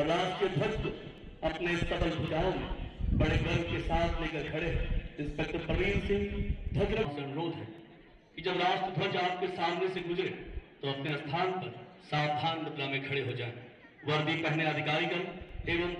और रात को अपने सबल भुजाओं में बड़े गर्व के साथ लेकर खड़े इंस्पेक्टर प्रवीण सिंह से अनुरोध है कि जब राष्ट्र ध्वज आपके सामने से गुजरे तो अपने स्थान पर सावधान मुद्रा में खड़े हो जाए। वर्दी पहने अधिकारीगण एवं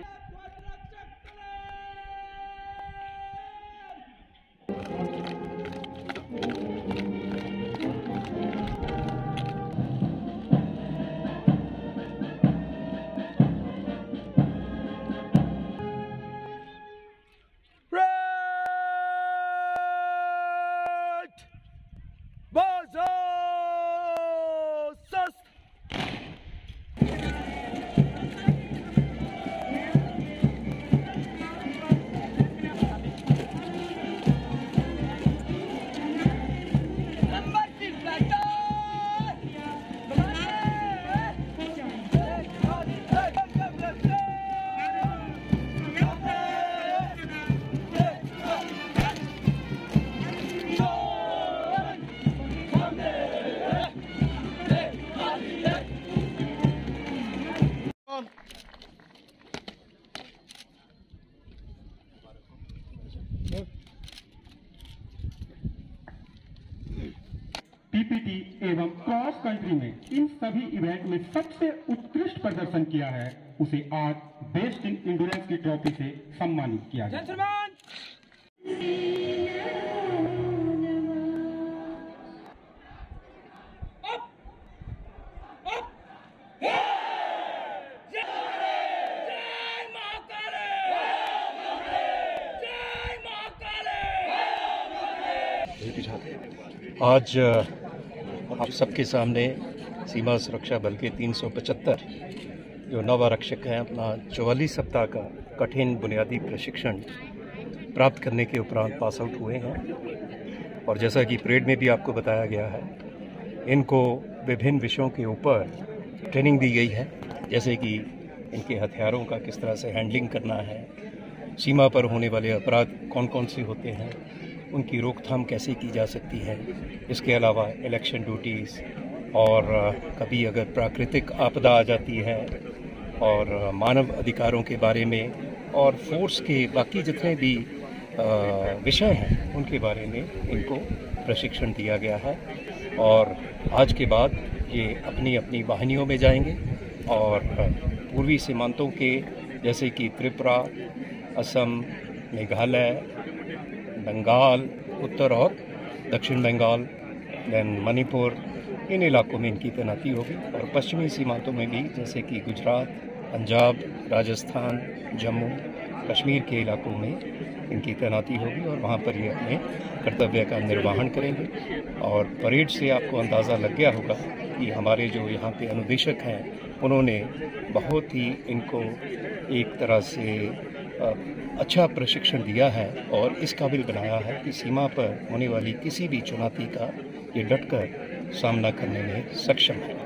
पीपीटी एवं क्रॉस कंट्री में इन सभी इवेंट में सबसे उत्कृष्ट प्रदर्शन किया है उसे आज बेस्ट इन इंडोरेंस की ट्रॉफी से सम्मानित किया गया। आज आप सबके सामने सीमा सुरक्षा बल के 375 जो नव आरक्षक हैं, अपना चौवालीस सप्ताह का कठिन बुनियादी प्रशिक्षण प्राप्त करने के उपरांत पास आउट हुए हैं। और जैसा कि परेड में भी आपको बताया गया है, इनको विभिन्न विषयों के ऊपर ट्रेनिंग दी गई है, जैसे कि इनके हथियारों का किस तरह से हैंडलिंग करना है, सीमा पर होने वाले अपराध कौन कौन से होते हैं उनकी रोकथाम कैसे की जा सकती है? इसके अलावा इलेक्शन ड्यूटीज़ और कभी अगर प्राकृतिक आपदा आ जाती है और मानव अधिकारों के बारे में और फोर्स के बाकी जितने भी विषय हैं, उनके बारे में इनको प्रशिक्षण दिया गया है। और आज के बाद ये अपनी अपनी वाहिनियों में जाएँगे और पूर्वी सीमांतों के जैसे कि त्रिपुरा, असम, मेघालय बंगाल उत्तर और दक्षिण बंगाल देन मणिपुर इन इलाकों में इनकी तैनाती होगी। और पश्चिमी सीमांतों में भी, जैसे कि गुजरात, पंजाब, राजस्थान, जम्मू, कश्मीर के इलाकों में इनकी तैनाती होगी और वहाँ पर ये अपने कर्तव्य का निर्वहन करेंगे। और परेड से आपको अंदाज़ा लग गया होगा कि हमारे जो यहाँ पे अनुदेशक हैं, उन्होंने बहुत ही इनको एक तरह से अच्छा प्रशिक्षण दिया है और इस काबिल बनाया है कि सीमा पर होने वाली किसी भी चुनौती का ये डटकर सामना करने में सक्षम है।